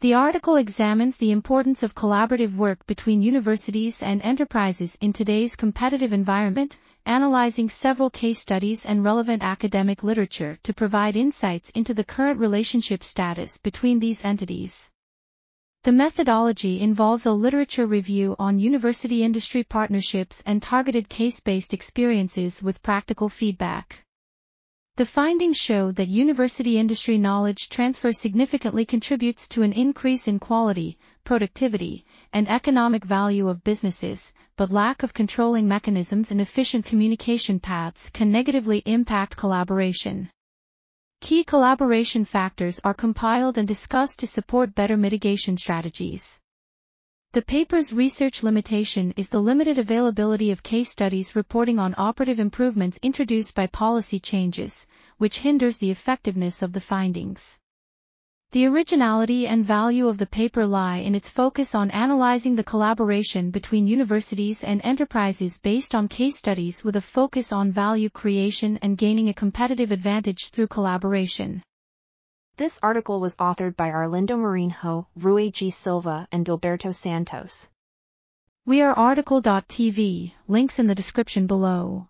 The article examines the importance of collaborative work between universities and enterprises in today's competitive environment, analyzing several case studies and relevant academic literature to provide insights into the current relationship status between these entities. The methodology involves a literature review on university-industry partnerships and targeted case-based experiences with practical feedback. The findings show that university industry knowledge transfer significantly contributes to an increase in quality, productivity, and economic value of businesses, but lack of controlling mechanisms and efficient communication paths can negatively impact collaboration. Key collaboration factors are compiled and discussed to support better mitigation strategies. The paper's research limitation is the limited availability of case studies reporting on operative improvements introduced by policy changes, which hinders the effectiveness of the findings. The originality and value of the paper lie in its focus on analyzing the collaboration between universities and enterprises based on case studies with a focus on value creation and gaining a competitive advantage through collaboration. This article was authored by Arlindo Marinho, Rui G. Silva, and Gilberto Santos. We are RTCL.TV, links in the description below.